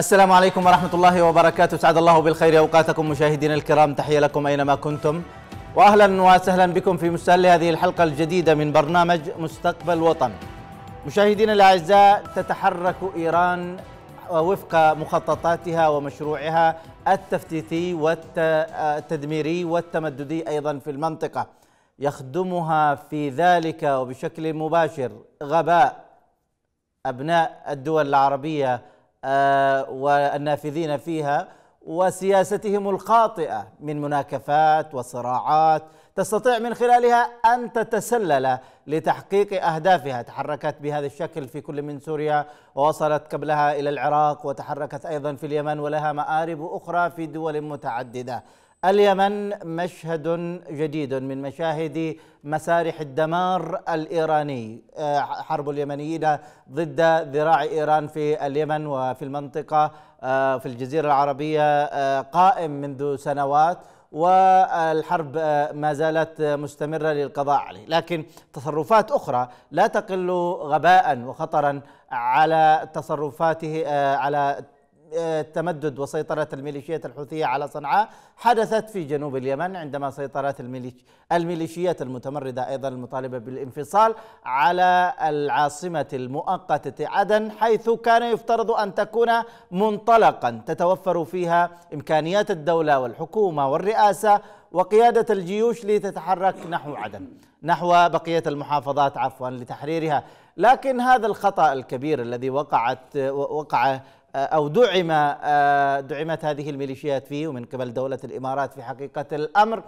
السلام عليكم ورحمة الله وبركاته. سعد الله بالخير. أوقاتكم مشاهدينا الكرام تحية لكم أينما كنتم. وأهلا وسهلا بكم في مستهل هذه الحلقة الجديدة من برنامج مستقبل وطن. مشاهدينا الأعزاء تتحرك إيران وفق مخططاتها ومشروعها التفتيتي والتدميري والتمددي أيضا في المنطقة. يخدمها في ذلك وبشكل مباشر غباء أبناء الدول العربية والنافذين فيها وسياستهم الخاطئة من مناكفات وصراعات تستطيع من خلالها أن تتسلل لتحقيق أهدافها. تحركت بهذا الشكل في كل من سوريا ووصلت قبلها إلى العراق وتحركت أيضا في اليمن ولها مآرب أخرى في دول متعددة. اليمن مشهد جديد من مشاهد مسارح الدمار الإيراني. آه، حرب اليمنيين ضد ذراع إيران في اليمن وفي المنطقة آه، في الجزيرة العربية آه، قائم منذ سنوات. والحرب ما زالت مستمرة للقضاء عليه، لكن تصرفات أخرى لا تقل غباء وخطرا على تصرفاته على تمدد وسيطرة الميليشيات الحوثية على صنعاء حدثت في جنوب اليمن عندما سيطرت الميليشيات المتمردة أيضا المطالبة بالانفصال على العاصمة المؤقتة عدن حيث كان يفترض أن تكون منطلقا تتوفر فيها إمكانيات الدولة والحكومة والرئاسة وقيادة الجيوش لتتحرك نحو عدن نحو بقية المحافظات عفوا لتحريرها. لكن هذا الخطأ الكبير الذي وقعت وقع أو دعم آه، دعمت هذه الميليشيات فيه ومن قبل دولة الإمارات في حقيقة الأمر.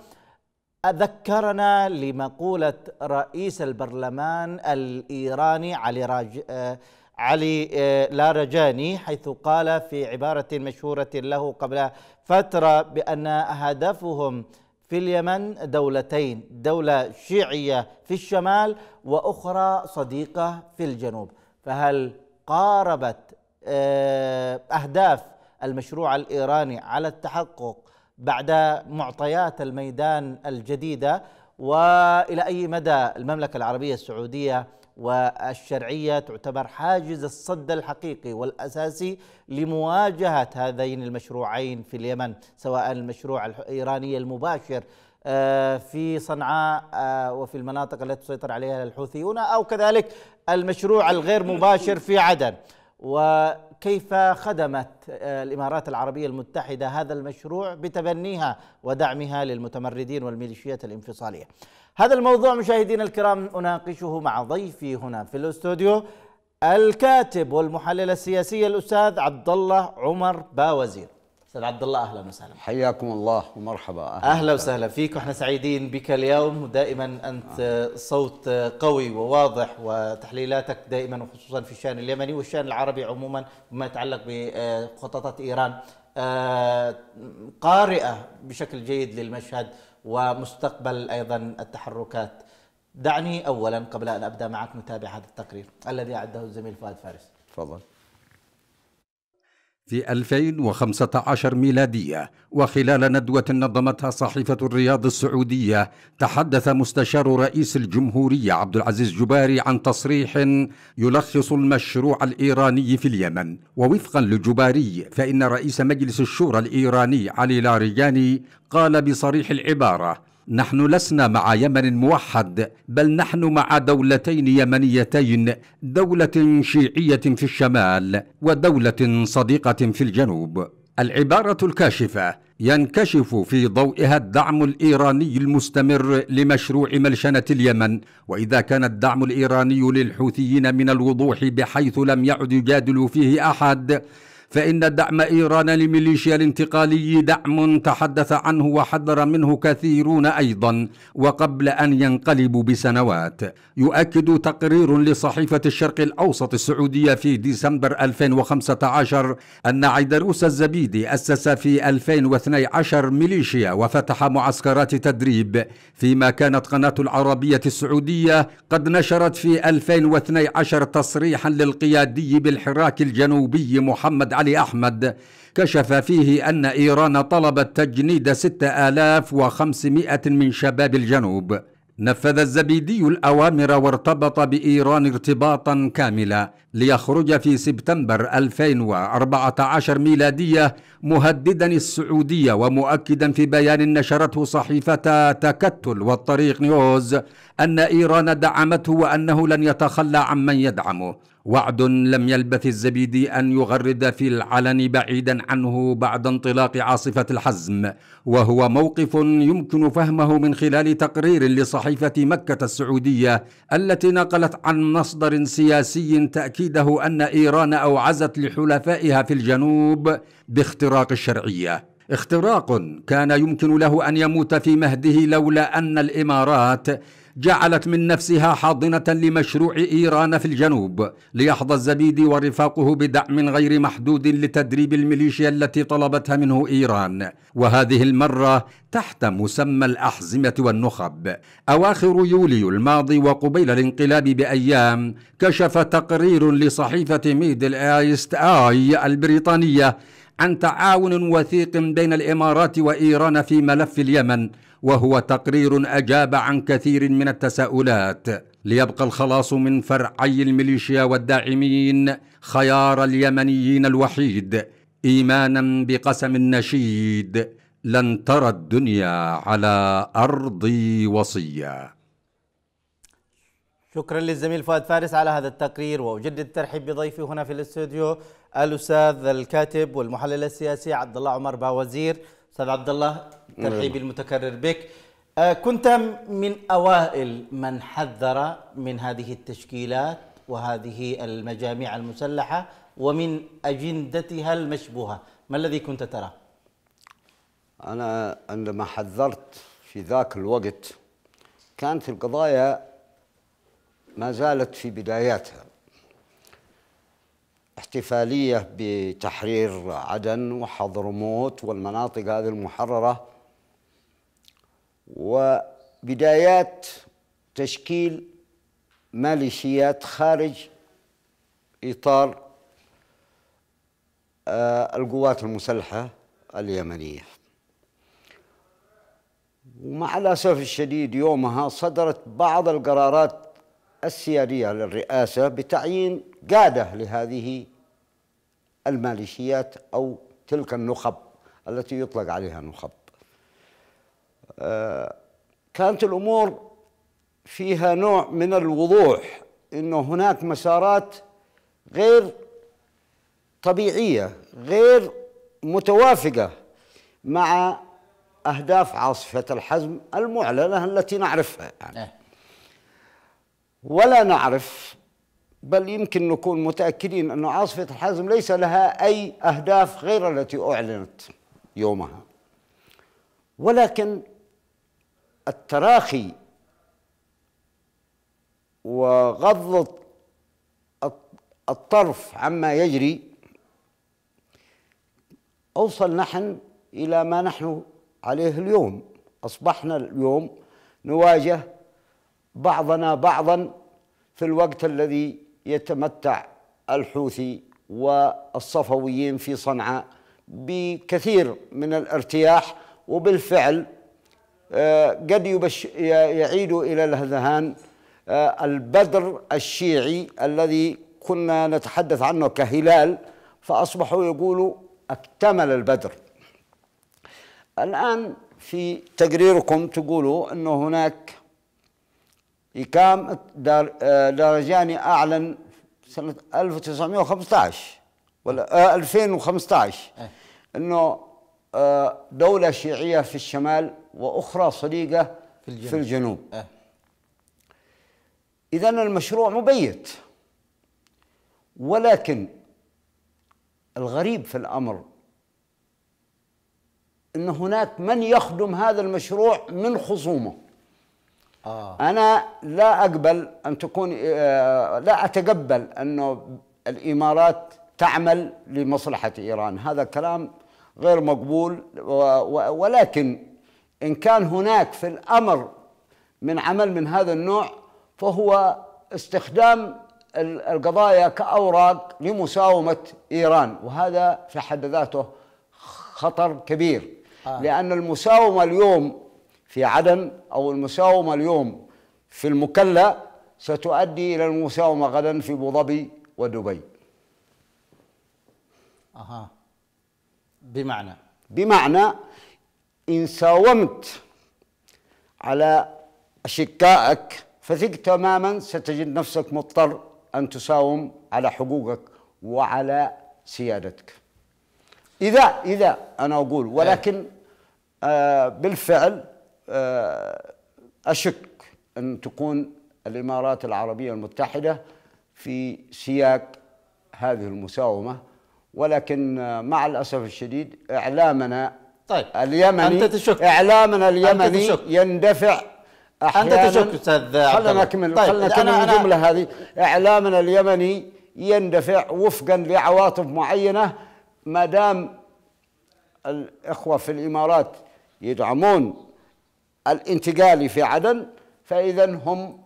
ذكرنا لمقولة رئيس البرلمان الإيراني علي راج آه، علي آه، لارجاني حيث قال في عبارة مشهورة له قبل فترة بأن هدفهم في اليمن دولتين دولة شيعية في الشمال وأخرى صديقة في الجنوب. فهل قاربت آه، أهداف المشروع الإيراني على التحقق بعد معطيات الميدان الجديدة وإلى أي مدى المملكة العربية السعودية والشرعية تعتبر حاجز الصد الحقيقي والأساسي لمواجهة هذين المشروعين في اليمن سواء المشروع الإيراني المباشر آه، في صنعاء آه، وفي المناطق التي تسيطر عليها الحوثيون أو كذلك المشروع الغير مباشر في عدن. وكيف خدمت آه، الإمارات العربية المتحدة هذا المشروع بتبنيها ودعمها للمتمردين والميليشيات الانفصالية. هذا الموضوع مشاهدينا الكرام أناقشه مع ضيفي هنا في الاستوديو الكاتب والمحلل السياسي الأستاذ عبد الله عمر باوزير. أستاذ عبد الله أهلا وسهلا. حياكم الله ومرحبا. أهلا, أهلا وسهلا فيك وإحنا سعيدين بك اليوم ودائما أنت صوت قوي وواضح وتحليلاتك دائما وخصوصا في الشأن اليمني والشأن العربي عموما بما يتعلق بخططات إيران. آه، قارئة بشكل جيد للمشهد ومستقبل أيضا التحركات. دعني اولا قبل أن أبدأ معك نتابع هذا التقرير الذي أعده الزميل فؤاد فارس. تفضل. في 2015 ميلادية. وخلال ندوة نظمتها صحيفة الرياض السعودية تحدث مستشار رئيس الجمهورية عبد العزيز جباري عن تصريح يلخص المشروع الإيراني في اليمن. ووفقا لجباري فإن رئيس مجلس الشورى الإيراني علي لاريجاني قال بصريح العبارة نحن لسنا مع يمن موحد بل نحن مع دولتين يمنيتين دولة شيعية في الشمال ودولة صديقة في الجنوب. العبارة الكاشفة ينكشف في ضوئها الدعم الإيراني المستمر لمشروع ملشنة اليمن. وإذا كان الدعم الإيراني للحوثيين من الوضوح بحيث لم يعد يجادل فيه أحد فإن دعم إيران لميليشيا الانتقالي دعم تحدث عنه وحذر منه كثيرون أيضا وقبل أن ينقلبوا بسنوات. يؤكد تقرير لصحيفة الشرق الأوسط السعودية في ديسمبر 2015 أن عيدروس الزبيدي أسس في 2012 ميليشيا وفتح معسكرات تدريب فيما كانت قناة العربية السعودية قد نشرت في 2012 تصريحا للقيادي بالحراك الجنوبي محمد علي أحمد كشف فيه أن إيران طلبت تجنيد 6500 من شباب الجنوب. نفذ الزبيدي الأوامر وارتبط بإيران ارتباطا كاملا ليخرج في سبتمبر 2014 ميلادية مهددا السعودية ومؤكدا في بيان نشرته صحيفة تكتل والطريق نيوز أن إيران دعمته وأنه لن يتخلى عمن يدعمه. وعد لم يلبث الزبيدي أن يغرد في العلن بعيدا عنه بعد انطلاق عاصفة الحزم وهو موقف يمكن فهمه من خلال تقرير لصحيفة مكة السعودية التي نقلت عن مصدر سياسي تأكيده أن إيران أوعزت لحلفائها في الجنوب باختراق الشرعية. اختراق كان يمكن له أن يموت في مهده لولا أن الإمارات جعلت من نفسها حاضنة لمشروع إيران في الجنوب ليحظى الزبيدي ورفاقه بدعم غير محدود لتدريب الميليشيا التي طلبتها منه إيران. وهذه المرة تحت مسمى الأحزمة والنخب. أواخر يوليو الماضي وقبيل الانقلاب بأيام كشف تقرير لصحيفة ميدل إيست آي البريطانية عن تعاون وثيق بين الإمارات وإيران في ملف اليمن وهو تقرير أجاب عن كثير من التساؤلات. ليبقى الخلاص من فرعي الميليشيا والداعمين خيار اليمنيين الوحيد. إيمانا بقسم النشيد. لن ترى الدنيا على ارضي وصية. شكرا للزميل فؤاد فارس على هذا التقرير. وأجدد الترحيب بضيفي هنا في الاستوديو الأستاذ الكاتب والمحلل السياسي عبد الله عمر باوزير. أستاذ عبد الله ترحيبي المتكرر بك. آه، كنت من أوائل من حذر من هذه التشكيلات وهذه المجاميع المسلحة ومن أجندتها المشبوهة. ما الذي كنت ترى؟ أنا عندما حذرت في ذاك الوقت كانت القضايا ما زالت في بداياتها. احتفالية بتحرير عدن وحضرموت والمناطق هذه المحررة وبدايات تشكيل ميليشيات خارج إطار آه، القوات المسلحة اليمنية. ومع الأسف الشديد يومها صدرت بعض القرارات السيادية للرئاسة بتعيين قادة لهذه الماليشيات أو تلك النخب التي يطلق عليها نخب آه، كانت الأمور فيها نوع من الوضوح أنه هناك مسارات غير طبيعية غير متوافقة مع أهداف عاصفة الحزم المعلنة التي نعرفها يعني. إيه. ولا نعرف بل يمكن نكون متأكدين أن عاصفة الحزم ليس لها أي أهداف غير التي أعلنت يومها. ولكن التراخي وغض الطرف عما يجري أوصل نحن إلى ما نحن عليه اليوم. أصبحنا اليوم نواجه بعضنا بعضا في الوقت الذي يتمتع الحوثي والصفويين في صنعاء بكثير من الارتياح وبالفعل آه، قد يبش يعيد إلى الأذهان آه، البدر الشيعي الذي كنا نتحدث عنه كهلال فأصبحوا يقولوا اكتمل البدر. الآن في تقريركم تقولوا أنه هناك إقام دار آه، دارجاني أعلن سنة 1915 ولا 2015 إيه. أنه آه، دولة شيعية في الشمال وأخرى صديقة في الجنوب. في الجنوب آه. إذا المشروع مبيت ولكن الغريب في الأمر أن هناك من يخدم هذا المشروع من خصومه آه. أنا لا أقبل أن تكون آه، لا أتقبل أنه الإمارات تعمل لمصلحة إيران هذا كلام غير مقبول ولكن إن كان هناك في الأمر من عمل من هذا النوع فهو استخدام ال- القضايا كأوراق لمساومة إيران وهذا في حد ذاته خطر كبير آه. لأن المساومة اليوم في عدن أو المساومة اليوم في المكلا ستؤدي إلى المساومة غدا في أبو ظبي ودبي. أها. بمعنى؟ بمعنى إن ساومت على أشقائك فثق تماما ستجد نفسك مضطر أن تساوم على حقوقك وعلى سيادتك. إذا إذا أنا أقول ولكن آه بالفعل أشك أن تكون الإمارات العربية المتحدة في سياق هذه المساومة ولكن آه مع الأسف الشديد إعلامنا طيب اليمني أنت تشك إعلامنا أنت اليمني تشك. يندفع أحيانا تشك أستاذ خلنا. نكمل طيب، خلنا نكمل الجملة هذه إعلامنا اليمني يندفع وفقا لعواطف معينة ما دام الإخوة في الإمارات يدعمون الانتقالي في عدن فإذا هم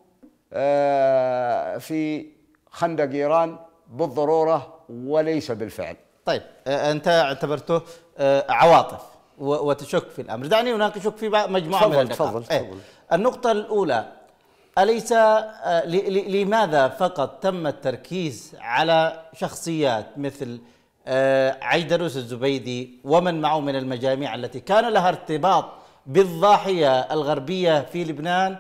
آه، في خندق إيران بالضرورة وليس بالفعل طيب آه، أنت اعتبرته آه، عواطف وتشك في الأمر دعني أناقشك في مجموعة من النقاط تفضل،. تفضل. النقطة الأولى أليس لماذا فقط تم التركيز على شخصيات مثل عيدروس الزبيدي ومن معه من المجاميع التي كان لها ارتباط بالضاحية الغربية في لبنان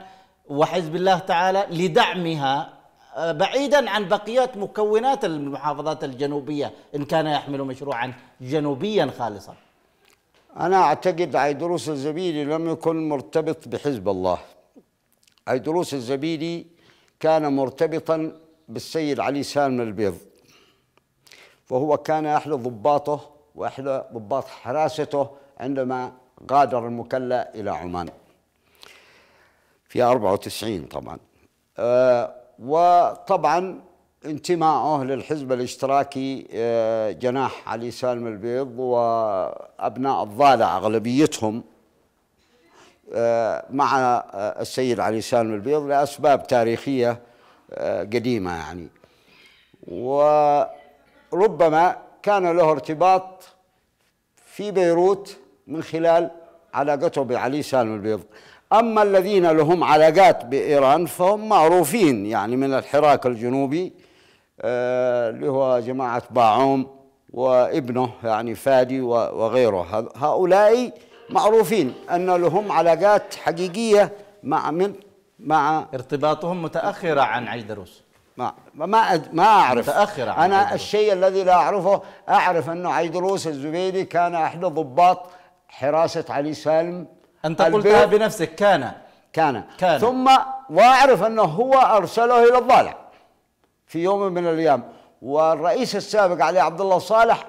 وحزب الله تعالى لدعمها آه، بعيدا عن بقية مكونات المحافظات الجنوبية إن كان يحمل مشروعا جنوبيا خالصا. أنا أعتقد عيدروس الزبيدي لم يكن مرتبط بحزب الله. عيدروس الزبيدي كان مرتبطا بالسيد علي سالم البيض. وهو كان أحد ضباطه وأحد ضباط حراسته عندما غادر المكلا إلى عمان. في 94 طبعا. آه وطبعا انتمائه للحزب الاشتراكي آه جناح علي سالم البيض وأبناء الضالع أغلبيتهم آه مع السيد علي سالم البيض لأسباب تاريخية آه قديمة يعني. وربما كان له ارتباط في بيروت من خلال علاقته بعلي سالم البيض. أما الذين لهم علاقات بإيران فهم معروفين يعني من الحراك الجنوبي آه، اللي هو جماعة باعوم وابنه يعني فادي وغيره. هؤلاء معروفين أن لهم علاقات حقيقية مع من؟ مع ارتباطهم متأخرة عن عيدروس ما ما أد- ما أعرف. متأخر عن أنا عيدروس. الشيء الذي لا أعرفه أعرف انه عيدروس الزبيدي كان احد ضباط حراسة علي سالم أنت قلتها البيض. بنفسك كان كان. كان. ثم واعرف أنه هو أرسله إلى الضالع في يوم من الأيام والرئيس السابق علي عبد الله صالح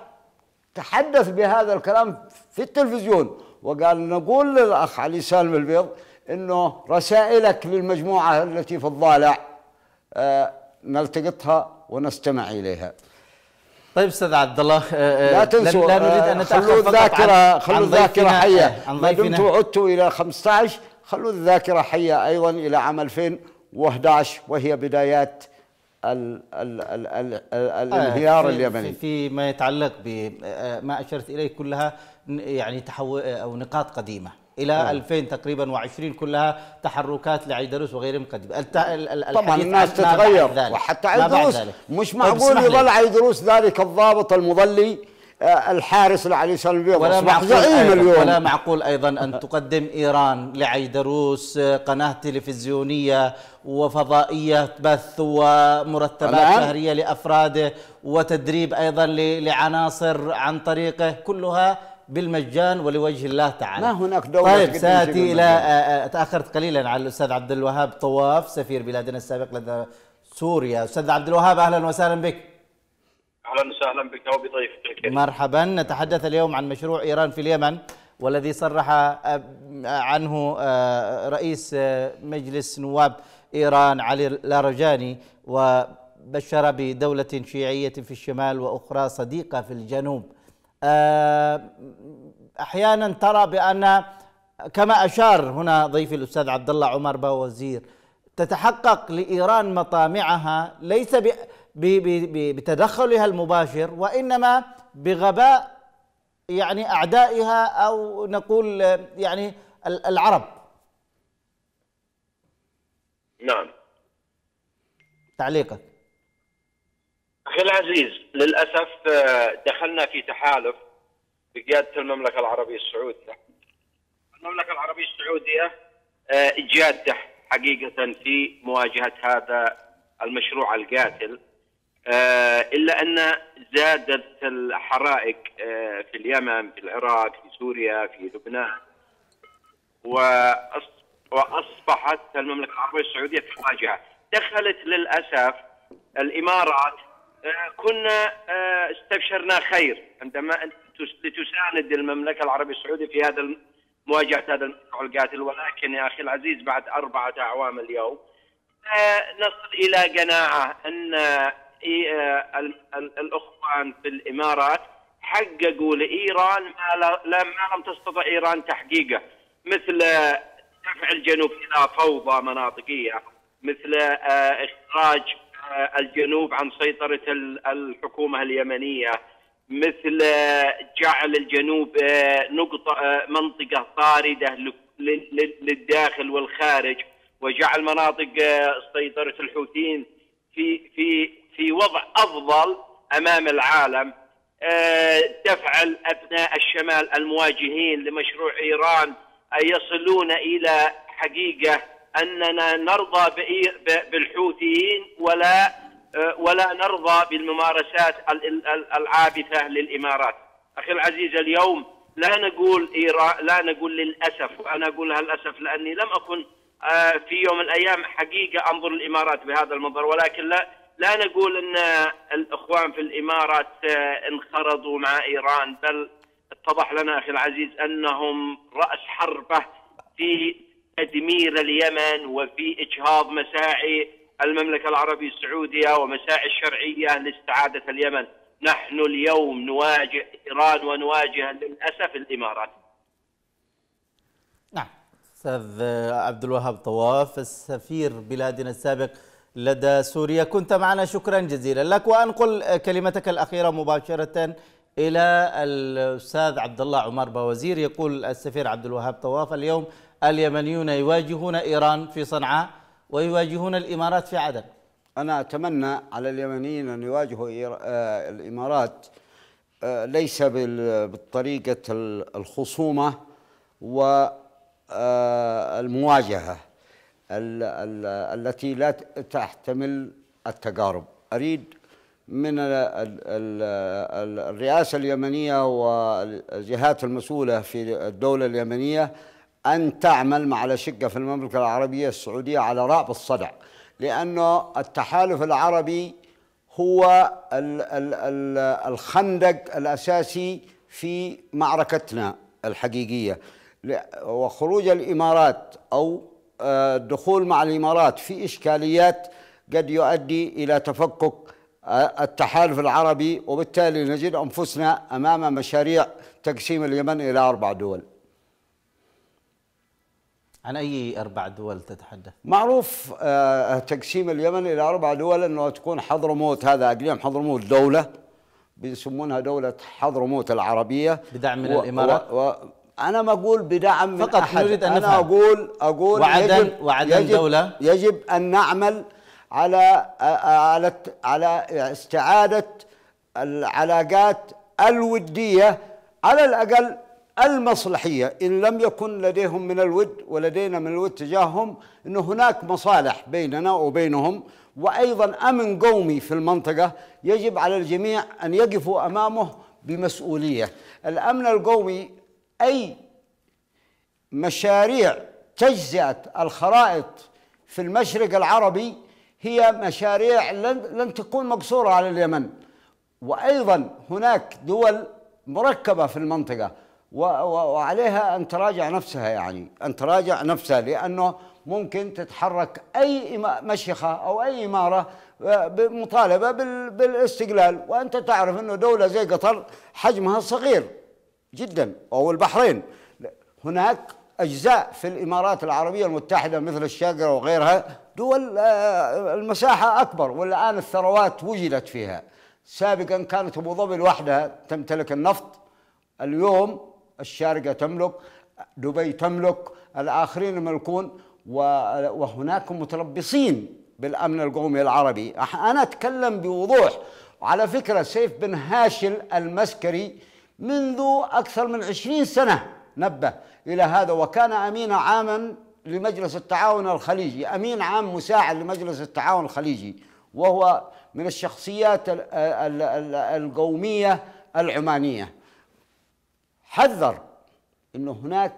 تحدث بهذا الكلام في التلفزيون وقال نقول للأخ علي سالم البيض إنه رسائلك للمجموعة التي في الضالع آه نلتقطها ونستمع إليها طيب أستاذ عبد الله آه، آه، لا تنسوا لا نريد أن آه، نتأخر خلوا الذاكره خلوا الذاكرة حية. آه، ما دمتوا عدتوا إلى 15 خلوا الذاكرة حية أيضا إلى عام 2011 وهي بدايات ال ال ال ال ال الانهيار في- اليمني. في- فيما يتعلق بما أشرت إليه كلها يعني تحو أو نقاط قديمة. إلى 2000 تقريبا و20 كلها تحركات لعيدروس وغيرهم قديمه الت- ال- ال- طبعا الناس تتغير. وحتى عيدروس. مش طيب معقول. يظل عيدروس ذلك الضابط المظلي آه، الحارس لعلي سالم البيض ولا معقول أيضا اليوم ولا معقول أيضا أن تقدم إيران لعيدروس قناة تلفزيونية وفضائية بث ومرتبات الآن؟ شهرية لأفراده وتدريب أيضا لعناصر عن طريقه كلها بالمجان ولوجه الله تعالى. ما هناك دولة طيب إلى بالمجان. آه، آه، تأخرت قليلا على الأستاذ عبد الوهاب طواف سفير بلادنا السابق لدى سوريا. أستاذ عبد الوهاب أهلا وسهلا بك. أهلا وسهلا بك وبضيفك مرحبا. نتحدث اليوم عن مشروع إيران في اليمن والذي صرح آه، عنه رئيس مجلس نواب إيران علي لارجاني وبشر بدولة شيعية في الشمال وأخرى صديقة في الجنوب. أحيانا ترى بأن كما أشار هنا ضيفي الأستاذ عبد الله عمر باوزير تتحقق لإيران مطامعها ليس بتدخلها المباشر وإنما بغباء يعني أعدائها أو نقول يعني ال- العرب. نعم. تعليقك. أخي العزيز للأسف آه، دخلنا في تحالف بقيادة المملكة العربية السعودية. المملكة العربية السعودية؟ آه، جادة حقيقة في مواجهة هذا المشروع القاتل. آه، إلا أن زادت الحرائق في اليمن في العراق في سوريا في لبنان. وأصبحت المملكة العربية السعودية في مواجهة. دخلت للأسف الإمارات كنا آه، استبشرنا خير عندما تس- لتساند المملكة العربية السعودية في هذا مواجهة هذا المشروع القاتل. ولكن يا أخي العزيز بعد أربعة أعوام اليوم آه، نصل إلى قناعه أن آه، آه، ال- ال- الإخوان في الإمارات حققوا لإيران ما ما لم تستطع إيران تحقيقه مثل آه، دفع الجنوب إلى فوضى مناطقية مثل آه، إخراج آه، الجنوب عن سيطرة ال- الحكومة اليمنية مثل آه، جعل الجنوب آه، نقطة آه، ل- ل- للداخل والخارج وجعل مناطق سيطرة الحوثيين في في في وضع أفضل أمام العالم. دفع أبناء الشمال المواجهين لمشروع إيران أن يصلون إلى حقيقة أننا نرضى بالحوثيين ولا آه، ولا نرضى بالممارسات ال- ال- العابثة للإمارات. أخي العزيز اليوم لا نقول إيران لا نقول للأسف وأنا اقولها للاسف لأني لم أكن آه، في يوم من الأيام حقيقة أنظر الامارات بهذا المنظر ولكن لا لا نقول إن الإخوان في الإمارات آه، انخرطوا مع إيران بل اتضح لنا أخي العزيز أنهم رأس حربة في تدمير اليمن وفي إجهاض مساعي المملكة العربية السعودية ومساعي الشرعية لاستعادة اليمن. نحن اليوم نواجه إيران ونواجه للأسف الإمارات. نعم أستاذ عبد الوهاب طواف السفير بلادنا السابق لدى سوريا كنت معنا شكرا جزيلا لك وأنقل كلمتك الأخيرة مباشرة إلى الأستاذ عبد الله عمر بوزير يقول السفير عبد الوهاب طواف اليوم اليمنيون يواجهون إيران في صنعاء ويواجهون الإمارات في عدن. أنا أتمنى على اليمنيين أن يواجهوا آه، الإمارات آه، ليس بال- بالطريقة ال- الخصومة والمواجهة التي لا تحتمل التقارب. أريد من ال- ال- ال- الرئاسة اليمنية والجهات المسؤولة في الدولة اليمنية أن تعمل مع الأشقة في المملكة العربية السعودية على رأب الصدع لأنه التحالف العربي هو ال ال ال الخندق الأساسي في معركتنا الحقيقية. وخروج الإمارات أو آه، الدخول مع الإمارات في إشكاليات قد يؤدي إلى تفكك آه، التحالف العربي وبالتالي نجد أنفسنا أمام مشاريع تقسيم اليمن إلى أربع دول. عن أي أربع دول تتحدث؟ معروف آه، تقسيم اليمن إلى أربع دول إنه تكون حضرموت هذا أقليم حضرموت دولة بيسمونها دولة حضرموت العربية بدعم من الإمارات؟ و و أنا ما أقول بدعم من فقط أحد. نريد أن أنا نفهم. أقول أقول وعدن- يجب وعدن يجب دولة؟ يجب أن نعمل على آه، على الت- على استعادة العلاقات الودية على الأقل المصلحية إن لم يكن لديهم من الود ولدينا من الود تجاههم انه هناك مصالح بيننا وبينهم. وأيضا أمن قومي في المنطقة يجب على الجميع أن يقفوا أمامه بمسؤولية. الأمن القومي أي مشاريع تجزئة الخرائط في المشرق العربي هي مشاريع لن, تكون مقصورة على اليمن. وأيضا هناك دول مركبة في المنطقة. وعليها أن تراجع نفسها يعني أن تراجع نفسها لأنه ممكن تتحرك أي مشيخة أو أي إمارة آه، بال- بالاستقلال. وأنت تعرف أنه دولة زي قطر حجمها صغير جدا أو البحرين. هناك أجزاء في الإمارات العربية المتحدة مثل الشاقرة وغيرها دول آه، المساحة أكبر والآن الثروات وجدت فيها. سابقا كانت أبو ظبي لوحدها تمتلك النفط اليوم الشارقة تملك دبي تملك الآخرين يملكون وهناك متربصين بالأمن القومي العربي. أنا أتكلم بوضوح. على فكرة سيف بن هاشل المسكري منذ أكثر من عشرين سنة نبه إلى هذا وكان أمين عاما لمجلس التعاون الخليجي أمين عام مساعد لمجلس التعاون الخليجي وهو من الشخصيات القومية العمانية. حذر أنه هناك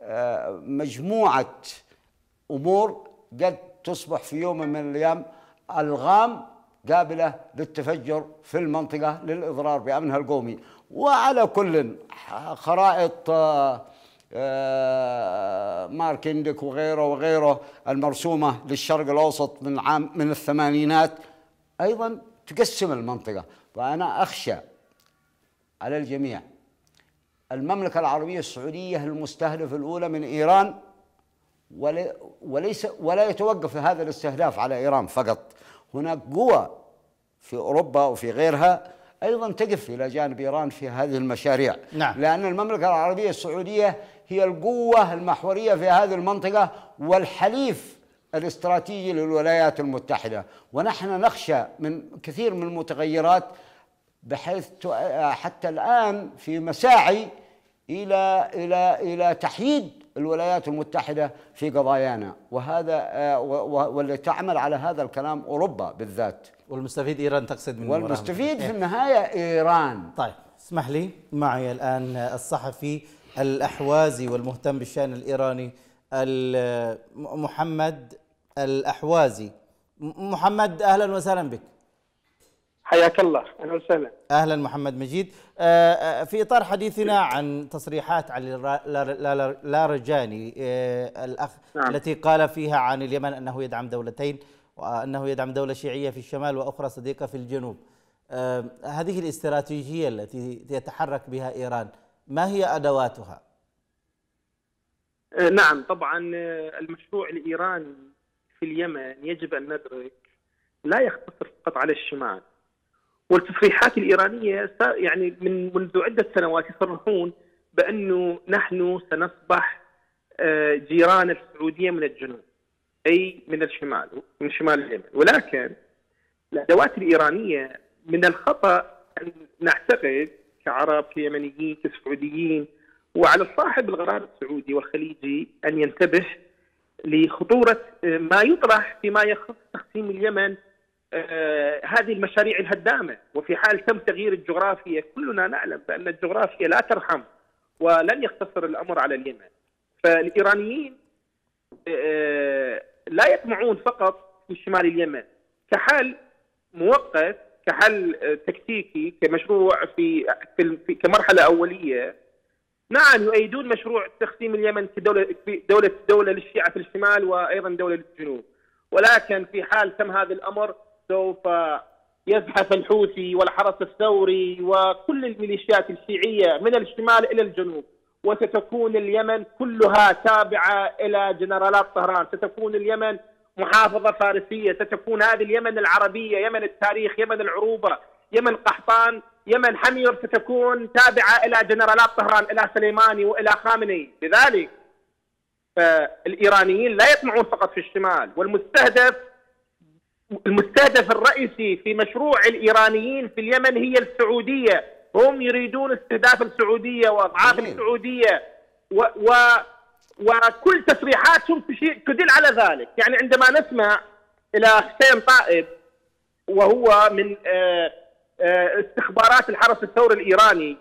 آه، مجموعة أمور قد تصبح في يوم من الأيام ألغام قابلة للتفجر في المنطقة للإضرار بأمنها القومي. وعلى كل خرائط آه، آه، ماركندك وغيره وغيره المرسومة للشرق الأوسط من عام من الثمانينات أيضا تقسم المنطقة. فأنا أخشى على الجميع المملكة العربية السعودية المستهدفة الأولى من إيران وليس ولا يتوقف هذا الاستهداف على إيران فقط. هناك قوى في أوروبا وفي غيرها أيضا تقف إلى جانب إيران في هذه المشاريع. نعم. لأن المملكة العربية السعودية هي القوة المحورية في هذه المنطقة والحليف الاستراتيجي للولايات المتحدة. ونحن نخشى من كثير من المتغيرات بحيث حتى الآن في مساعي إلى إلى إلى تحييد الولايات المتحدة في قضايانا. وهذا آه، واللي تعمل على هذا الكلام أوروبا بالذات. والمستفيد إيران تقصد من والمستفيد في النهاية إيران. طيب اسمح لي معي الآن الصحفي الأحوازي والمهتم بالشأن الإيراني محمد الأحوازي. محمد أهلا وسهلا بك. حياك الله أهلا وسهلا أهلا محمد مجيد آه، آه، في إطار حديثنا عن تصريحات علي لارجاني آه، الأخ نعم. التي قال فيها عن اليمن أنه يدعم دولتين وأنه يدعم دولة شيعية في الشمال وأخرى صديقة في الجنوب هذه الاستراتيجية التي يتحرك بها إيران ما هي أدواتها؟ نعم طبعا المشروع الإيراني في اليمن يجب أن ندرك لا يختصر فقط على الشمال والتصريحات الإيرانية يعني من منذ عدة سنوات يصرحون بأنه نحن سنصبح آه، جيران السعودية من الجنوب أي من الشمال من شمال اليمن. ولكن الأدوات الإيرانية من الخطأ أن نعتقد كعرب كيمنيين كسعوديين وعلى الصاحب القرار السعودي والخليجي أن ينتبه لخطورة آه، ما يطرح فيما يخص تقسيم اليمن هذه المشاريع الهدامة وفي حال تم تغيير الجغرافيا كلنا نعلم بأن الجغرافيا لا ترحم ولن يقتصر الأمر على اليمن. فالإيرانيين آه، لا يطمعون فقط في شمال اليمن. كحل مؤقت كحل تكتيكي كمشروع في, في كمرحلة أولية نعم يؤيدون مشروع تقسيم اليمن كدولة دولة دولة للشيعة في الشمال وأيضا دولة للجنوب ولكن في حال تم هذا الأمر سوف يزحف الحوثي والحرس الثوري وكل الميليشيات الشيعية من الشمال إلى الجنوب وستكون اليمن كلها تابعة إلى جنرالات طهران، ستكون اليمن محافظة فارسية، ستكون هذه اليمن العربية، يمن التاريخ، يمن العروبة، يمن قحطان، يمن حمير ستكون تابعة إلى جنرالات طهران، إلى سليماني وإلى خامنئي، لذلك فالإيرانيين لا يطمعون فقط في الشمال، والمستهدف المستهدف الرئيسي في مشروع الإيرانيين في اليمن هي السعودية. هم يريدون استهداف السعودية وأضعاف السعودية. و, و وكل تصريحاتهم تدل على ذلك. يعني عندما نسمع إلى حسين طائب وهو من آه، آه، استخبارات الحرس الثوري الإيراني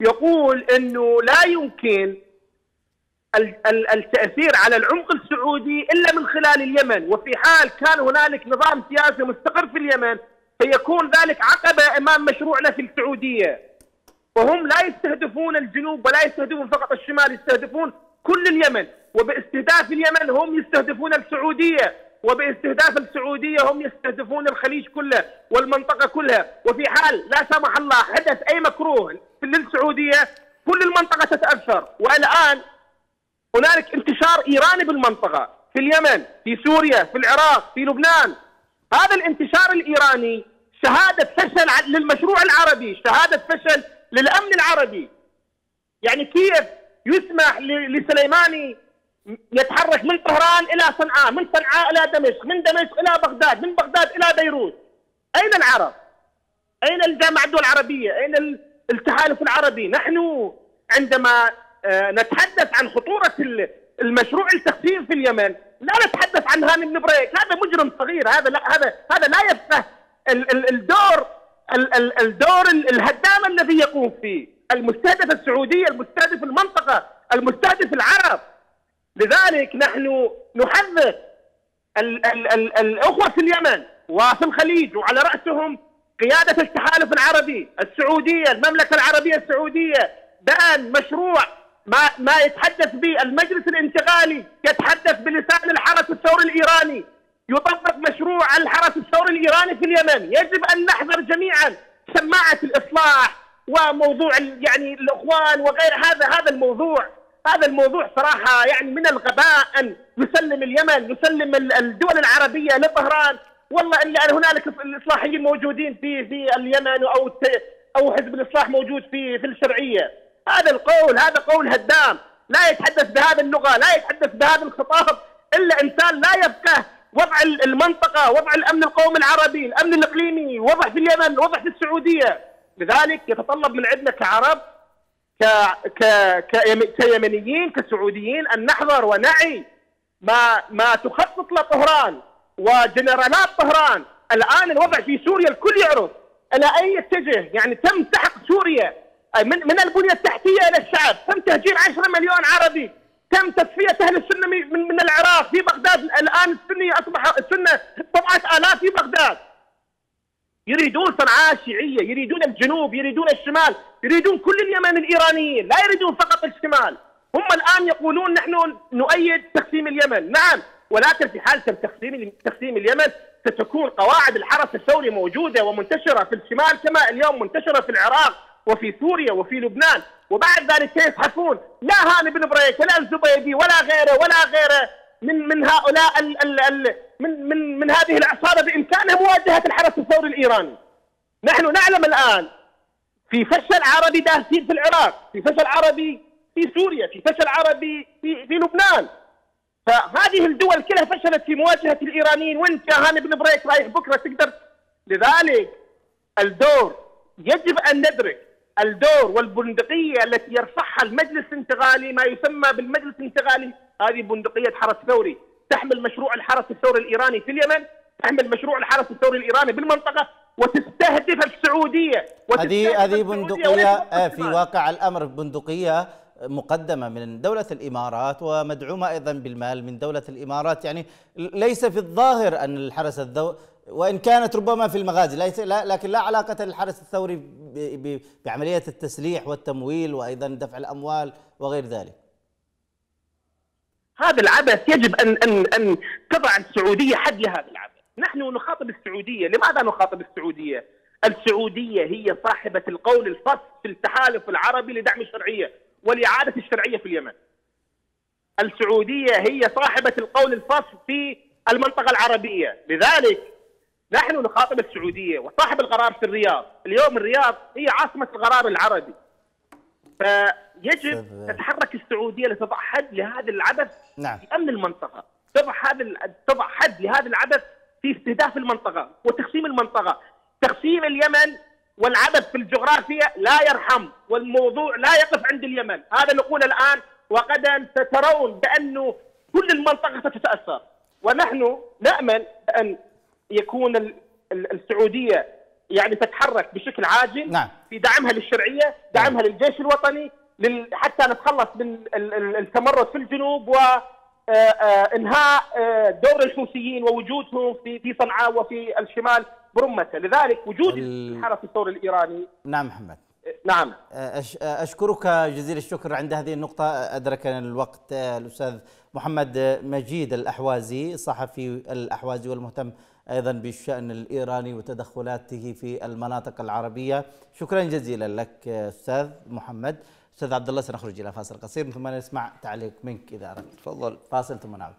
يقول إنه لا يمكن التأثير على العمق السعودي إلا من خلال اليمن. وفي حال كان هنالك نظام سياسي مستقر في اليمن فيكون ذلك عقبة أمام مشروعنا في السعودية. وهم لا يستهدفون الجنوب ولا يستهدفون فقط الشمال يستهدفون كل اليمن. وباستهداف اليمن هم يستهدفون السعودية. وباستهداف السعودية هم يستهدفون الخليج كله والمنطقة كلها. وفي حال لا سمح الله حدث أي مكروه للسعودية كل المنطقة تتأثر. والان هنالك انتشار إيراني بالمنطقة في اليمن في سوريا في العراق في لبنان. هذا الانتشار الإيراني شهادة فشل للمشروع العربي شهادة فشل للأمن العربي. يعني كيف يسمح لسليماني يتحرك من طهران إلى صنعاء من صنعاء إلى دمشق من دمشق إلى بغداد من بغداد إلى بيروت؟ أين العرب؟ أين الجامعة الدول العربية؟ أين التحالف العربي؟ نحن عندما نتحدث عن خطورة المشروع التخفيف في اليمن. لا نتحدث عن هاني بن بريك هذا مجرم صغير. هذا لا هذا هذا لا يفقه الدور الدور الهدام الذي يقوم فيه. المستهدف السعوديه المستهدف المنطقة المستهدف العرب. لذلك نحن نحذر ال ال ال الأخوة في اليمن وفي الخليج وعلى رأسهم قيادة التحالف العربي السعودية المملكة العربية السعودية. بان مشروع ما ما يتحدث به المجلس الانتقالي يتحدث بلسان الحرس الثوري الإيراني. يطبق مشروع الحرس الثوري الإيراني في اليمن. يجب أن نحذر جميعا سماعة الإصلاح وموضوع يعني الإخوان وغير هذا هذا الموضوع. هذا الموضوع صراحة يعني من الغباء أن يسلم اليمن يسلم الدول العربية لطهران. والله إن هنالك الإصلاحيين موجودين في في اليمن أو أو حزب الإصلاح موجود في في الشرعية. هذا القول هذا قول هدام. لا يتحدث بهذه اللغة لا يتحدث بهذا الخطاب إلا إنسان لا يفقه وضع المنطقة وضع الأمن القومي العربي الأمن الإقليمي وضع في اليمن وضع في السعودية. لذلك يتطلب من عندنا كعرب ك... ك... كيمنيين كسعوديين أن نحذر ونعي ما ما تخطط له طهران وجنرالات طهران. الآن الوضع في سوريا الكل يعرف. إلى اين يتجه يعني تم سحق سوريا. من من البنية التحتية إلى الشعب. تم تهجير 10 مليون عربي. تم تصفيه أهل السنة من من العراق في بغداد. الآن السني أصبح السنة بضعه آلاف في بغداد. يريدون صنعاء شيعية يريدون الجنوب يريدون الشمال يريدون كل اليمن الإيرانيين. لا يريدون فقط الشمال. هم الآن يقولون نحن نؤيد تقسيم اليمن. نعم ولكن في حال تقسيم تقسيم اليمن ستكون قواعد الحرس الثوري موجودة ومنتشرة في الشمال كما اليوم منتشرة في العراق. وفي سوريا وفي لبنان وبعد ذلك سيزحفون لا هاني بن بريك ولا الزبيدي ولا غيره ولا غيره من من هؤلاء ال ال ال من من من هذه العصابة بإمكانها مواجهة الحرس الثوري الإيراني. نحن نعلم الآن في فشل عربي داعشي في العراق، في فشل عربي في سوريا، في فشل عربي في في لبنان. فهذه الدول كلها فشلت في مواجهة الإيرانيين وإنت هاني بن بريك رايح بكرة تقدر لذلك الدور يجب أن ندرك الدور والبندقية التي يرفعها المجلس الانتقالي ما يسمى بالمجلس الانتقالي هذه بندقية حرس ثوري. تحمل مشروع الحرس الثوري الإيراني في اليمن تحمل مشروع الحرس الثوري الإيراني بالمنطقة وتستهدف السعودية هذه هذه بندقية آه، في واقع الأمر بندقية مقدمة من دولة الإمارات ومدعومة أيضا بالمال من دولة الإمارات. يعني ليس في الظاهر أن الحرس الثوري وإن كانت ربما في المغازي لا لكن لا علاقة للحرس الثوري بعملية التسليح والتمويل وأيضا دفع الأموال وغير ذلك. هذا العبث يجب ان ان أن تضع السعودية حد لهذا العبث، نحن نخاطب السعودية، لماذا نخاطب السعودية؟ السعودية هي صاحبة القول الفصل في التحالف العربي لدعم الشرعية ولاعاده الشرعية في اليمن. السعودية هي صاحبة القول الفصل في المنطقة العربية، لذلك نحن نخاطب السعودية وصاحب القرار في الرياض، اليوم الرياض هي عاصمة القرار العربي. فيجب تتحرك السعودية لتضع حد لهذا العبث نعم. في أمن المنطقة، تضع هذا تضع حد لهذا العبث في استهداف المنطقة وتقسيم المنطقة، تقسيم اليمن والعبث في الجغرافيا لا يرحم والموضوع لا يقف عند اليمن، هذا نقول الآن وغدا سترون بأنه كل المنطقة ستتأثر. ونحن نأمل ان يكون السعودية يعني تتحرك بشكل عاجل نعم. في دعمها للشرعية، دعمها نعم. للجيش الوطني حتى نتخلص من التمرد في الجنوب و آه، آه، إنهاء آه، دور الحوثيين ووجودهم في في صنعاء وفي الشمال برمته، لذلك وجود الحرس الثوري الإيراني. نعم محمد. نعم. أشكرك جزيل الشكر عند هذه النقطة. أدركنا الوقت الأستاذ محمد مجيد الأحوازي صحفي الأحوازي والمهتم أيضا بالشأن الإيراني وتدخلاته في المناطق العربية. شكرا جزيلا لك أستاذ محمد. أستاذ عبد الله سنخرج إلى فاصل قصير ثم نسمع تعليق منك إذا أردت. تفضل. فاصل ثم نعود.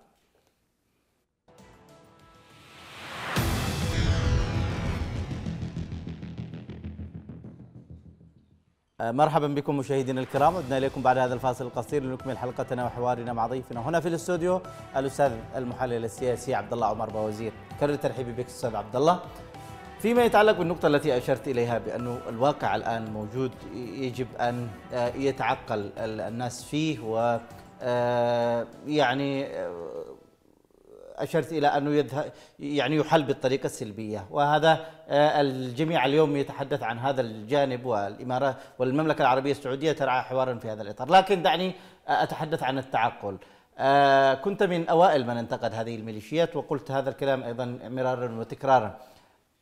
مرحبا بكم مشاهدينا الكرام. عدنا إليكم بعد هذا الفاصل القصير لنكمل حلقتنا وحوارنا مع ضيفنا هنا في الاستوديو الأستاذ المحلل السياسي عبد الله عمر بوزير. كرر ترحيبي بك أستاذ عبد الله فيما يتعلق بالنقطة التي أشرت إليها بأنه الواقع الآن موجود يجب أن آه، يتعقل الناس فيه و آه، يعني أشرت إلى أنه يذهب يعني يحل بالطريقة السلبية. وهذا آه، الجميع اليوم يتحدث عن هذا الجانب والامارات والمملكة العربية السعودية ترعى حوارا في هذا الإطار. لكن دعني أتحدث عن التعقل. آه، كنت من أوائل من انتقد هذه الميليشيات وقلت هذا الكلام أيضا مرارا وتكرارا.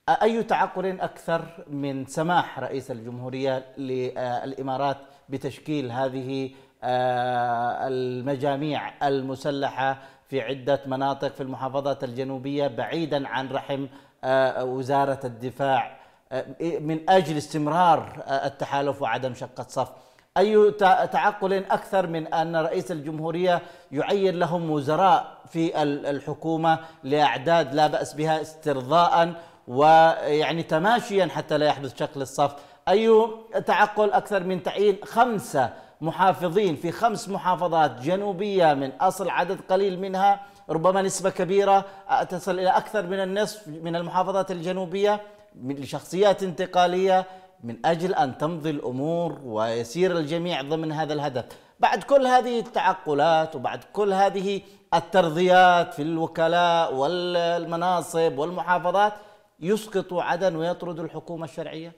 أي تعقل أكثر من سماح رئيس الجمهورية للإمارات بتشكيل هذه آه، المجاميع المسلحة في عدة مناطق في المحافظات الجنوبية بعيدا عن رحم آه، وزارة الدفاع. آه، من أجل استمرار آه، التحالف وعدم شقة صف أي تعقل أكثر من أن رئيس الجمهورية يعين لهم وزراء في الحكومة لأعداد لا بأس بها استرضاء ويعني تماشيا حتى لا يحدث شكل الصف أي تعقل أكثر من تعيين خمسة محافظين في خمس محافظات جنوبية من أصل عدد قليل منها ربما نسبة كبيرة تصل إلى أكثر من النصف من المحافظات الجنوبية لشخصيات انتقالية من أجل أن تمضي الأمور ويسير الجميع ضمن هذا الهدف. بعد كل هذه التعقلات وبعد كل هذه الترضيات في الوكلاء والمناصب والمحافظات يسقط عدن ويطرد الحكومة الشرعية؟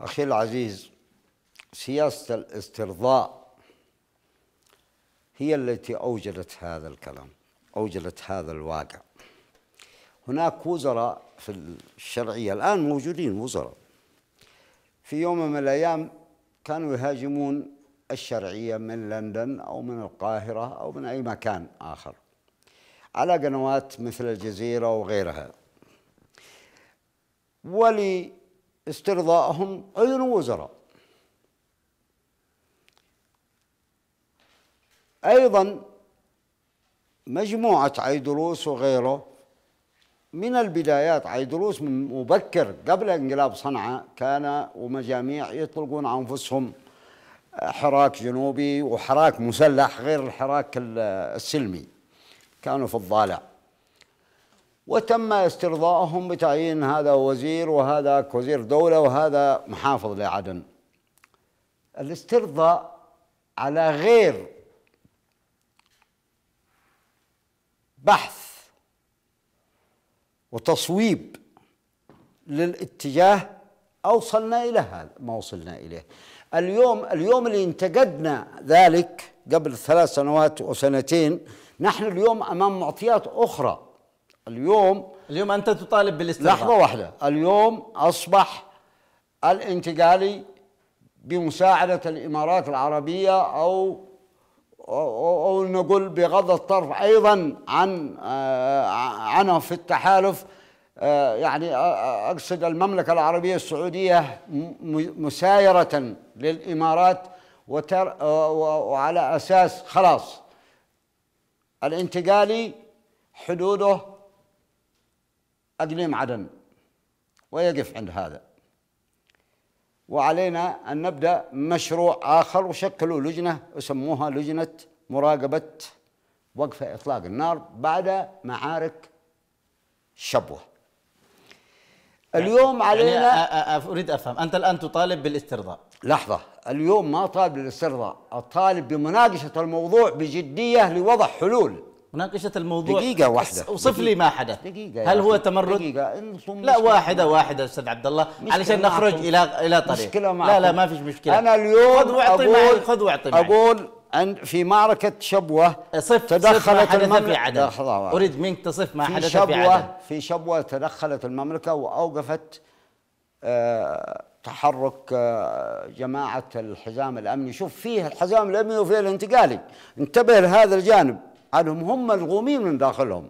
أخي العزيز سياسة الاسترضاء هي التي أوجدت هذا الكلام أوجدت هذا الواقع. هناك وزراء في الشرعية الآن موجودين وزراء. في يوم من الأيام كانوا يهاجمون الشرعية من لندن أو من القاهرة أو من أي مكان آخر على قنوات مثل الجزيرة وغيرها. ولإسترضائهم عينوا وزراء. أيضا مجموعة عيدروس وغيره من البدايات عيدروس من مبكر قبل انقلاب صنعاء كان ومجاميع يطلقون أنفسهم حراك جنوبي وحراك مسلح غير الحراك السلمي كانوا في الضالع. وتم استرضائهم بتعيين هذا وزير وهذا وزير دولة وهذا محافظ لعدن. الاسترضاء على غير بحث وتصويب للاتجاه أوصلنا إلى هذا ما وصلنا إليه. اليوم اليوم اللي انتقدنا ذلك قبل ثلاث سنوات وسنتين نحن اليوم أمام معطيات أخرى. اليوم اليوم أنت تطالب بالاسترضاء لحظة واحدة. اليوم أصبح الانتقالي بمساعدة الإمارات العربية أو أو نقول بغض الطرف أيضا عن آه، عنه في التحالف آه، يعني آه، أقصد المملكة العربية السعودية مسايرة للإمارات وتر وعلى أساس خلاص الانتقالي حدوده أقليم عدن ويقف عند هذا. وعلينا أن نبدأ مشروع آخر وشكلوا لجنة وسموها لجنة مراقبة وقف إطلاق النار بعد معارك شبوة. اليوم يعني علينا يعني أريد أفهم أنت الآن تطالب بالاسترضاء. لحظة اليوم ما طالب بالاسترضاء أطالب بمناقشة الموضوع بجدية لوضع حلول. مناقشة الموضوع دقيقة واحدة. أوصف لي ما حدث. دقيقة هل هو تمرد؟ دقيقة. لا واحدة واحدة أستاذ عبد الله. علشان نخرج إلى إلى طريق. مشكلة معكم. لا لا ما فيش مشكلة. أنا اليوم خذ واعطي معي خذ واعطي معي. أقول أن في معركة شبوة صف تدخلت صف ما في عدن. أريد منك تصف ما حدث في عدن. في شبوة تدخلت المملكة وأوقفت آه تحرك آه جماعة الحزام الأمني. شوف فيه الحزام الأمني وفيه الانتقالي. انتبه لهذا الجانب. عنهم هم الغومين من داخلهم.